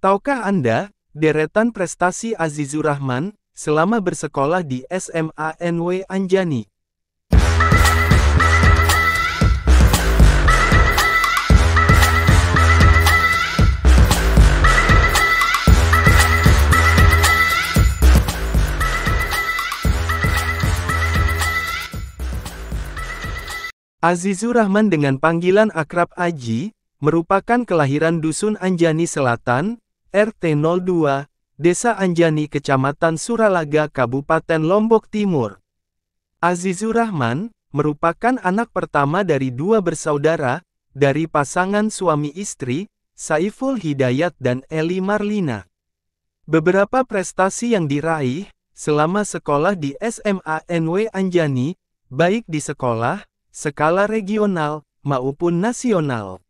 Tahukah Anda, deretan prestasi Azizur Rahman, selama bersekolah di SMA NW Anjani? Azizur Rahman dengan panggilan akrab Aji, merupakan kelahiran Dusun Anjani Selatan, RT 02, Desa Anjani Kecamatan Suralaga Kabupaten Lombok Timur. Azizur Rahman, merupakan anak pertama dari dua bersaudara, dari pasangan suami istri, Saiful Hidayat dan Eli Marlina. Beberapa prestasi yang diraih, selama sekolah di SMA NW Anjani, baik di sekolah, skala regional, maupun nasional.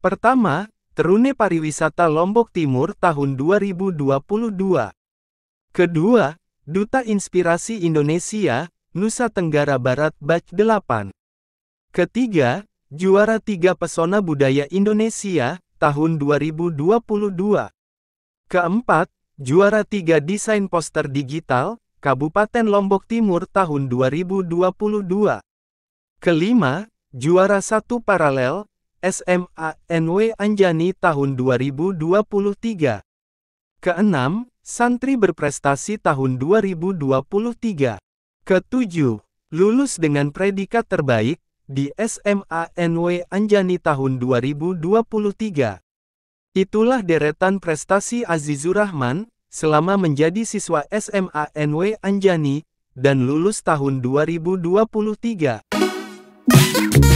Pertama, Terune Pariwisata Lombok Timur tahun 2022. Kedua, Duta Inspirasi Indonesia, Nusa Tenggara Barat Batch 8. Ketiga, Juara Tiga Pesona Budaya Indonesia, tahun 2022. Keempat, Juara Tiga Desain Poster Digital, Kabupaten Lombok Timur tahun 2022. Kelima, juara satu paralel, SMA NW Anjani tahun 2023. Keenam, santri berprestasi tahun 2023. Ketujuh, lulus dengan predikat terbaik, di SMA NW Anjani tahun 2023. Itulah deretan prestasi Azizur Rahman, selama menjadi siswa SMA NW Anjani, dan lulus tahun 2023. Thank you.